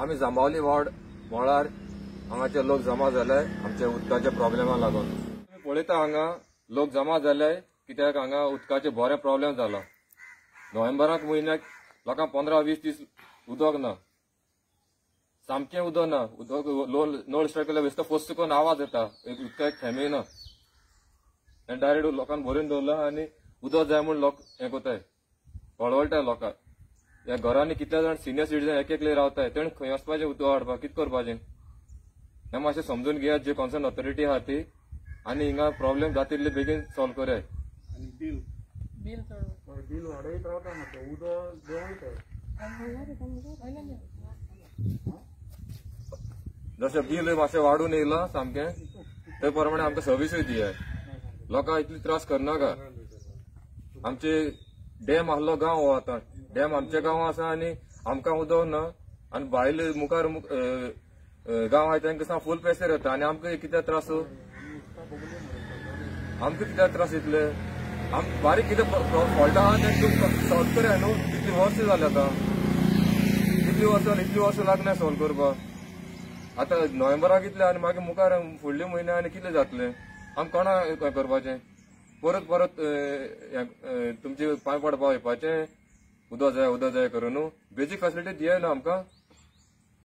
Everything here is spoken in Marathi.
आमी जांबावली वॉर्ड मळार हांगाचे लोक जमा जाल्याय आमच्या उदकाच्या प्रॉब्लेमा लागून. पळयता हांगा लोक जमा जाल्याय कित्याक हांगा उदकाचे बरे प्रॉब्लेम जाला नोव्हेंबराक म्हयन्याक लोकांक पंदरा वीस दीस उदक ना. सामकें उदक ना. उदक लोल नळ स्ट्रायक केल्यार बेश्टो फस्ट करून आवाज येता. उदकाक थेंबे ना. आनी डायरेक्ट लोकांक भरून दवरला आनी उदक जाय म्हूण लोक हें कोताय. वळवळटाय लोकांक. ह्या घरांनी कितले जाण सिनियर सिटीजन एक एकले रावताय तेणें खंय वचपाचें उदक हाडपाक कितें करपाचें? हें मातशें समजून घेयात जे कॉन्सर्न ऑथॉरिटी आहा ती आनी हिंगा प्रॉब्लेम जाता तितले बेगीन सॉल्व कराय जशें बील मातशें वाडून येयलां सामकें ते प्रमाणे आमकां सर्विसूय दियाय लोकांक इतली त्रास करनाका. आमचे डॅम आहलो गांव हो आतां. डॅम आमच्या गांवां आसा आनी आमकां उदक ना आनी भायले मुखार गांव आहाय तांकां सांग फूल प्रेशर येता. आनी आमकां कित्याक त्रास हो? आमकां कित्याक त्रास येतले? आम बारीक कितें फॉल्ट आहा तें सॉल्व करया न्हू कितली वर्सां जाली आतां? कितली वर्सां इतली वर्सां लागना सॉल्व करपाक आतां नोव्हेंबराक कितले आनी मागीर मुखार फुडले म्हयन्या आनी कितले जातले? आम कोणा हें करपाचें? परत परत तुमचे पांय पडपा येवपाचें उदो जाय उदो जाय करून बेजीक फॅसिलिटी दियाय ना आमकां